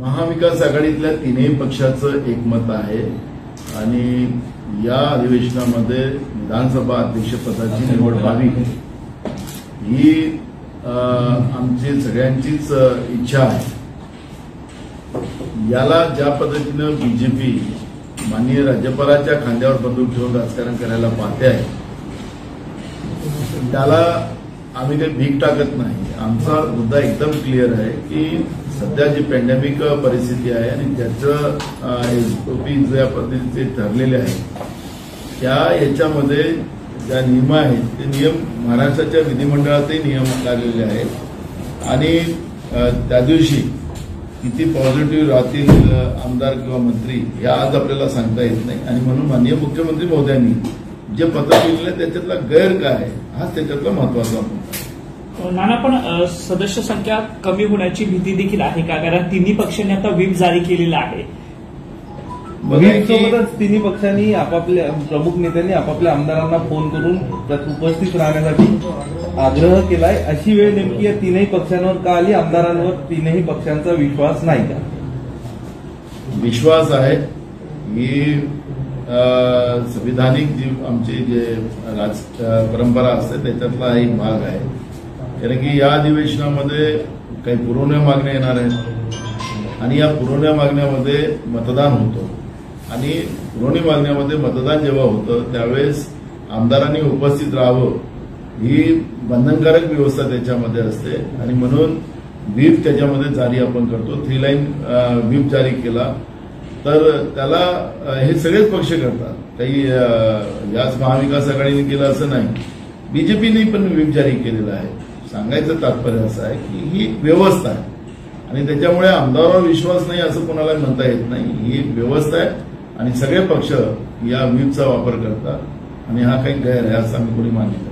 महाविकास आघाडीतल्या तिन्ही पक्षाचं एकमत आहे. आणि या अधिवेशनामध्ये विधानसभा अध्यक्षपदाची निवड व्हावी. ही आमची सगळ्यांचीच इच्छा आहे. याला ज्या पद्धतीनं बीजेपी माननीय राज्यपालाच्या खांद्यावर बंदूक ठेवून राजकारण करायला पाहते आहे त्याला आम्ही काही भीक टाकत नाही. आमचा मुद्दा एकदम क्लिअर आहे की सध्या जी पॅन्डेमिक परिस्थिती आहे आणि त्याचं एसओपी ज्या पद्धतीचे ठरलेले आहे त्या याच्यामध्ये ज्या नियम आहेत ते नियम महाराष्ट्राच्या विधिमंडळातही नियम लागलेले आहेत आणि त्या दिवशी किती पॉझिटिव्ह राहतील आमदार किंवा मंत्री हे आज आपल्याला सांगता येत नाही आणि म्हणून माननीय मुख्यमंत्री महोदयांनी जे पत्र लिहिलं त्याच्यातला गैर काय आहे हाच त्याच्यातला महत्त्वाचा मुद्दा आहे. नाना पण सदस्य संख्या कमी होण्याची भीती देखील आहे का? कारण तिन्ही पक्षांनी आता व्हीप जारी केलेला आहे. सोबतच तिन्ही पक्षांनी आपापल्या प्रमुख नेत्यांनी आपापल्या आमदारांना फोन करून त्यात उपस्थित राहण्यासाठी आग्रह केलाय. अशी वेळ नेमकी या तीनही पक्षांवर का आली? आमदारांवर तीनही पक्षांचा विश्वास नाही का? विश्वास आहे. ही अ, संविधानिक जी आमची जे राज परंपरा असते त्याच्यातला एक भाग आहे. कारण की या अधिवेशनामध्ये काही पुरवण्या मागण्या येणार आहेत. आणि या पुरवण्या मागण्यामध्ये मतदान होतं. आणि पुरवणी मागण्यामध्ये मतदान जेव्हा होतं त्यावेळेस आमदारांनी उपस्थित राहावं ही बंधनकारक व्यवस्था त्याच्यामध्ये असते. आणि म्हणून व्हीप त्याच्यामध्ये जारी आपण करतो. थ्री लाईन व्हीप जारी केला. तर त्याला हे सगळेच पक्ष करतात. काही याच महाविकास आघाडीने केलं असं नाही. बीजेपीने पण व्हीप जारी केलेला आहे. सांगायचं तात्पर्य असं आहे की ही एक व्यवस्था आहे. आणि त्याच्यामुळे आमदारावर विश्वास नाही असं कोणाला म्हणता येत नाही. ही एक व्यवस्था आहे आणि सगळे पक्ष या व्हीपचा वापर करतात आणि हा काही गैर आहे असं आम्ही कोणी मान्य करतो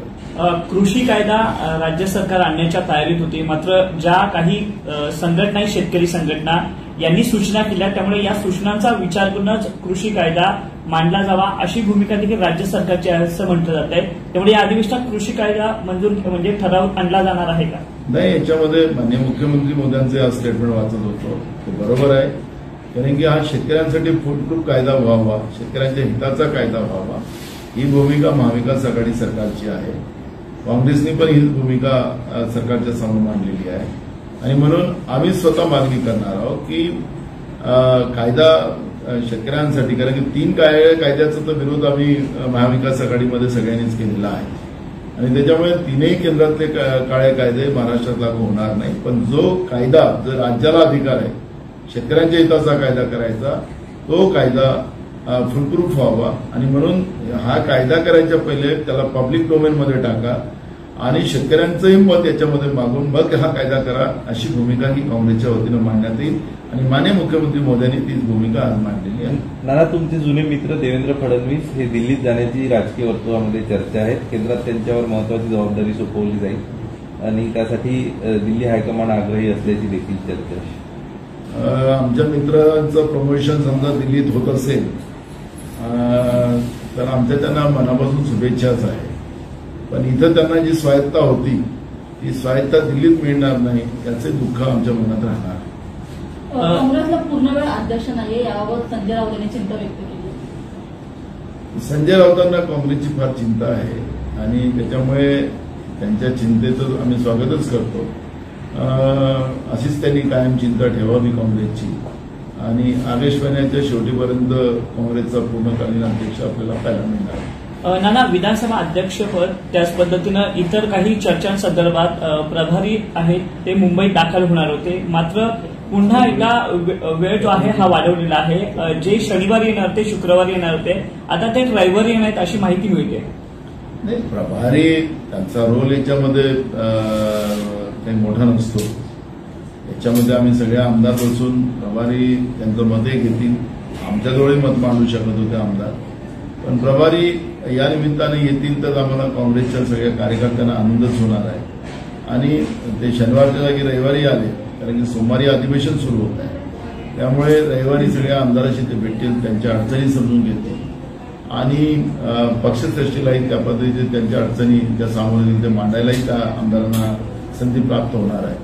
कृषी कायदा राज्य सरकार आणण्याच्या तयारीत होते. मात्र ज्या काही संघटना शेतकरी संघटना यांनी सूचना केल्या. त्यामुळे या सूचनांचा विचार करूनच कृषी कायदा मांडला जावा अशी भूमिका देखील राज्य सरकारची आहे असं म्हटलं जात आहे. त्यामुळे या अधिवेशनात कृषी कायदा मंजूर म्हणजे ठराव आणला जाणार आहे का? नाही याच्यामध्ये माननीय मुख्यमंत्री मोदयांचे आज स्टेटमेंट वाचत होतो. ते बरोबर आहे. कारण की हा शेतकऱ्यांसाठी फुटप्रूफ कायदा व्हावा शेतकऱ्यांच्या हिताचा कायदा व्हावा ही भूमिका महाविकास आघाडी सरकारची आहे. काँग्रेसनी पण ही भूमिका सरकारच्या समोर मांडलेली आहे. आणि म्हणून आम्ही स्वतः मागणी करणार आहोत की कायदा शेतकऱ्यांसाठी. कारण की तीन काय कायद्याचा तर विरोध आम्ही महाविकास आघाडीमध्ये सगळ्यांनीच केलेला आहे. आणि त्याच्यामुळे तीनही केंद्रातले काळे कायदे महाराष्ट्रात लागू होणार नाही पण जो कायदा जो राज्याला अधिकार आहे शेतकऱ्यांच्या हिताचा कायदा करायचा तो कायदा फुलप्रूफ व्हावा. आणि म्हणून हा कायदा करायच्या पहिले त्याला पब्लिक डोमेनमध्ये टाका. आणि शेतकऱ्यांचंही मत याच्यामध्ये मागून मग हा कायदा करा अशी भूमिका ही काँग्रेसच्या वतीनं मांडण्यात येईल. आणि मान्य मुख्यमंत्री मोदयांनी तीच भूमिका आज मांडलेली आहे. नाना तुमचे जुने मित्र देवेंद्र फडणवीस हे दिल्लीत जाण्याची राजकीय वर्तुळामध्ये चर्चा आहे केंद्रात त्यांच्यावर महत्वाची जबाबदारी सोपवली जाईल. आणि त्यासाठी दिल्ली हायकमांड आग्रही असल्याची देखील चर्चा आहे. आमच्या मित्रांचं प्रमोशन समजा दिल्लीत होत असेल तर आमच्या त्यांना मनापासून शुभेच्छाच आहे. पण इथं त्यांना जी स्वायत्ता होती ती स्वायत्ता दिल्लीत मिळणार नाही याचे दुःख आमच्या मनात राहणार काँग्रेसला पूर्ण वेळ अध्यक्ष नाहीये याबाबत संजय राऊत यांनी चिंता व्यक्त केली. संजय राऊतांना काँग्रेसची फार चिंता आहे आणि त्याच्यामुळे त्यांच्या चिंतेचं आम्ही स्वागतच करतो. अं, अशीच त्यांनी कायम चिंता ठेवावी काँग्रेसची. आणि ऑगस्ट महिन्याच्या शेवटीपर्यंत काँग्रेसचा पूर्णकालीन अध्यक्ष आपल्याला पाहायला मिळणार. नाना विधानसभा अध्यक्षपद त्याच पद्धतीनं इतर काही चर्चांसंदर्भात प्रभारी आहेत ते मुंबईत दाखल होणार होते. मात्र पुन्हा एकदा वे- वेळ जो आहे हा वाढवलेला आहे. जे शनिवारी येणार ते शुक्रवारी येणार ते आता ते रविवारी येणार आहेत अशी माहिती मिळते. नाही प्रभारी त्यांचा रोल याच्यामध्ये काही मोठा नसतो. याच्यामध्ये आम्ही सगळे आमदार बसून प्रभारी त्यांचं मतही घेतील. आमच्याजवळही मत मांडू शकत होते आमदार. पण प्रभारी या निमित्ताने येतील तर आम्हाला काँग्रेसच्या सगळ्या कार्यकर्त्यांना आनंदच होणार आहे. आणि ते शनिवारच्या जागी रविवारी आले कारण की सोमवारी अधिवेशन सुरू होत आहे. त्यामुळे रविवारी सगळ्या आमदाराशी ते भेटतील त्यांच्या अडचणी समजून घेतील. आणि अ, पक्षश्रेष्ठीलाही त्या पद्धतीने त्यांच्या अडचणी त्या सामोरे ते मांडायलाही त्या आमदारांना संधी प्राप्त होणार आहे.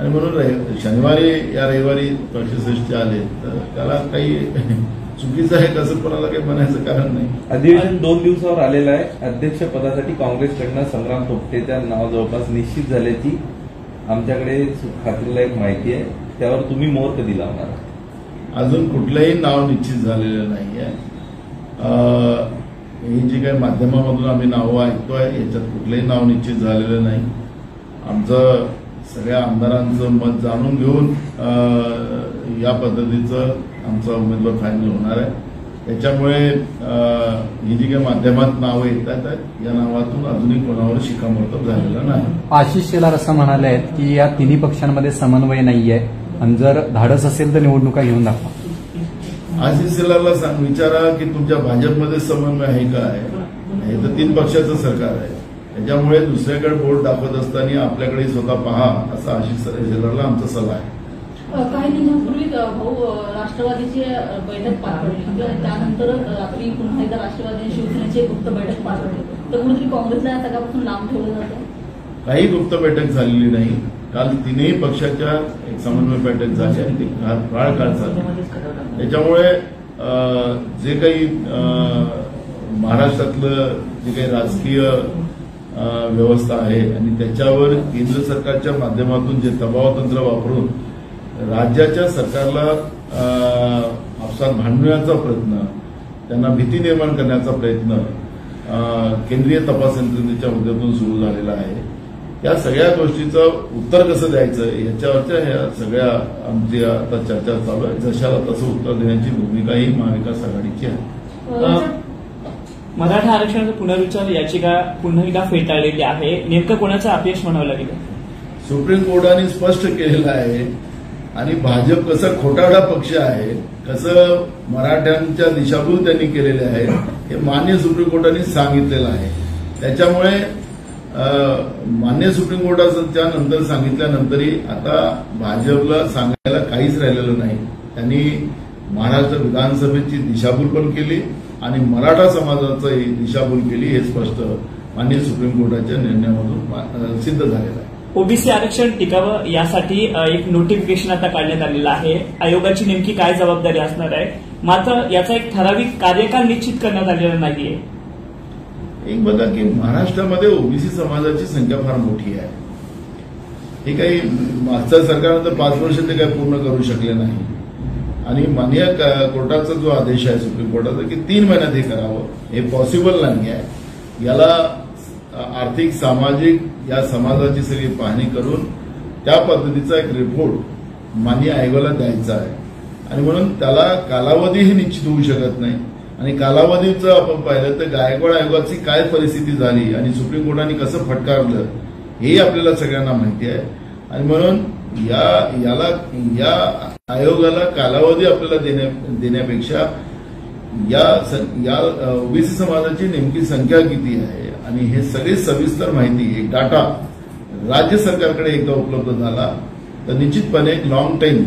आणि म्हणून रवि- शनिवारी या रविवारी पक्षश्रेष्ठी आले तर त्याला काही चुकीचं आहे कसं कोणाला काही म्हणायचं कारण नाही. अधिवेशन दोन दिवसावर आलेलं आहे. अध्यक्ष पदासाठी काँग्रेसकडनं संग्राम थोपटेचं नाव जवळपास निश्चित झाल्याची आमच्याकडे खात्रीला एक माहिती आहे त्यावर तुम्ही मोर कधी लावणार? अजून कुठलंही नाव निश्चित झालेलं नाही आहे ही जी काही माध्यमामधून आम्ही नावं ऐकतोय याच्यात कुठलंही नाव निश्चित झालेलं नाही. आमचं सगळ्या आमदारांचं मत जाणून घेऊन या पद्धतीचं आमचा उमेदवार फायनल होणार आहे. त्याच्यामुळे ही जी काही माध्यमात नावं येत आहेत या नावातून अजूनही कोणावर शिक्कामोर्तब झालेलं नाही. आशिष शेलार असं म्हणाले आहेत की या तिन्ही पक्षांमध्ये समन्वय नाहीये. आणि जर धाडस असेल तर निवडणुका घेऊन दाखवा. आशिष शेलारला सांग विचारा की तुमच्या भाजपमध्ये समन्वय आहे का? आहे हे तर तीन पक्षाचं सरकार आहे. त्याच्यामुळे दुसऱ्याकडे बोट दाखवत असताना आपल्याकडे स्वतः पहा असा आशिष शेलारला आमचा सल्ला आहे. काही दिवसांपूर्वी भाऊ अ, राष्ट्रवादीची बैठक पार पडली. त्यानंतर अ, आपली पुन्हा एकदा राष्ट्रवादी आणि शिवसेनेची गुप्त बैठक पार पडली. तर कुठेतरी काँग्रेसला या सगळ्यापासून लांब ठेवलं जातं? काही गुप्त बैठक झालेली नाही. काल तिन्ही पक्षाच्या एक समन्वय बैठक झाली आणि ती काळ काळ काळ चालली त्याच्यामुळे जे काही महाराष्ट्रातलं जे काही राजकीय व्यवस्था आहे आणि त्याच्यावर केंद्र सरकारच्या माध्यमातून जे दबावतंत्र वापरून राज्याच्या सरकारला आपसात भांडण्याचा प्रयत्न त्यांना भीती निर्माण करण्याचा प्रयत्न अं, केंद्रीय तपास यंत्रणेच्या मुद्द्यातून सुरू झालेला आहे. या सगळ्या गोष्टीचं उत्तर कसं द्यायचं? याच्यावरच्या ह्या सगळ्या आमची आता चर्चा चालू आहे. जशाला तसं उत्तर देण्याची भूमिका ही महाविकास आघाडीची आहे. मराठा आरक्षणाचा पुनर्विचार याचिका पुन्हा एकदा फेटाळलेली आहे. नेमकं कोणाचं अपयश म्हणावं लागेल? सुप्रीम कोर्टाने स्पष्ट केलेलं आहे आणि भाजप कसं खोटाडा पक्ष आहे कसं मराठ्यांच्या दिशाभूल त्यांनी केलेले आहे हे मान्य सुप्रीम कोर्टाने सांगितलेलं आहे. त्याच्यामुळे मान्य सुप्रीम कोर्टाचं त्यानंतर सांगितल्यानंतरही आता भाजपला सांगायला काहीच राहिलेलं नाही. त्यांनी महाराष्ट्र विधानसभेची दिशाभूल पण केली आणि मराठा समाजाचंही दिशाभूल केली हे स्पष्ट मान्य सुप्रीम कोर्टाच्या निर्णयामधून सिद्ध झालेलं आहे. ओबीसी आरक्षण टिकावं यासाठी एक नोटिफिकेशन आता काढण्यात आलेलं आहे. आयोगाची नेमकी काय जबाबदारी असणार आहे? मात्र याचा एक ठराविक कार्यकाल निश्चित करण्यात आलेला नाहीये. एक बघा की महाराष्ट्रामध्ये ओबीसी समाजाची संख्या फार मोठी आहे. हे काही मागच्या सरकारनं पाच वर्ष ते काही पूर्ण करू शकले नाही. आणि मान्य क- कोर्टाचा जो आदेश आहे सुप्रीम कोर्टाचा की तीन महिन्यात हे करावं हे पॉसिबल नाही आहे याला आर्थिक सामाजिक या समाजाची सगळी पाहणी करून त्या पद्धतीचा एक रिपोर्ट माननीय आयोगाला द्यायचा आहे. आणि म्हणून त्याला कालावधीही निश्चित होऊ शकत नाही. आणि कालावधीचं आपण पाहिलं तर गायकवाड आयोगाची काय परिस्थिती झाली आणि सुप्रीम कोर्टाने कसं फटकारलं हेही आपल्याला सगळ्यांना माहिती आहे. आणि म्हणून या याला या आयोगाला कालावधी आपल्याला देण्या देण्यापेक्षा या या ओबीसी समाजाची नेमकी संख्या किती आहे? आणि हे सगळे सविस्तर माहिती एक डाटा राज्य सरकारकडे एकदा उपलब्ध झाला. तर निश्चितपणे एक लॉंग टाईम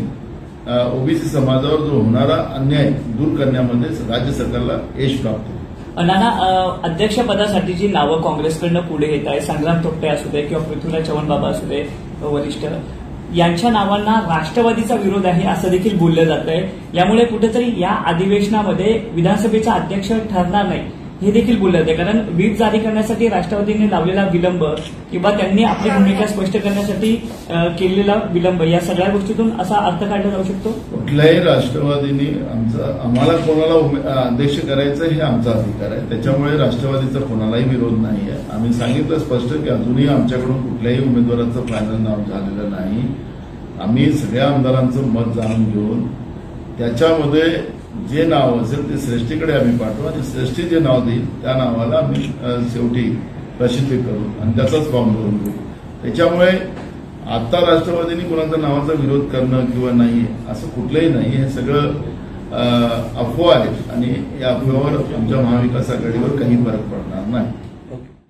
ओबीसी समाजावर जो होणारा अन्याय दूर करण्यामध्ये राज्य सरकारला यश प्राप्त होईल. नाना अध्यक्षपदासाठी जी नावं काँग्रेसकडनं पुढे येत आहे संग्राम थोपटे असू दे किंवा पृथ्वीराज चव्हाण बाबा असू दे वरिष्ठ यांच्या नावांना राष्ट्रवादीचा विरोध आहे असं देखील बोललं जात आहे यामुळे कुठेतरी या अधिवेशनामध्ये विधानसभेचा अध्यक्ष ठरणार नाही. हे देखील बोलले होते कारण व्हीप जारी करण्यासाठी राष्ट्रवादीने लावलेला विलंब किंवा त्यांनी आपली भूमिका स्पष्ट करण्यासाठी केलेला विलंब या सगळ्या गोष्टीतून असा अर्थ काढला जाऊ शकतो? कुठल्याही राष्ट्रवादीने आमचा आम्हाला कोणाला उमे- अध्यक्ष करायचं हे आमचा अधिकार आहे. त्याच्यामुळे राष्ट्रवादीचा कोणालाही विरोध नाही आहे. आम्ही सांगितलं स्पष्ट की अजूनही आमच्याकडून कुठल्याही उमेदवाराचं फायनल नाव झालेलं नाही. आम्ही सगळ्या आमदारांचं मत जाणून घेऊन त्याच्यामध्ये जे नाव असेल ते श्रेष्ठीकडे आम्ही पाठवू आणि श्रेष्ठी जे नाव देईल त्या नावाला आम्ही शेवटी प्रसिद्ध करू आणि त्याचाच फॉर्म भरून घेऊ. त्याच्यामुळे आता राष्ट्रवादीने कुणाचा नावाचा विरोध करणं किंवा नाही असं कुठलंही नाही हे सगळं अफवा आहेत. आणि या अफवावर आमच्या महाविकास आघाडीवर काही फरक पडणार नाही.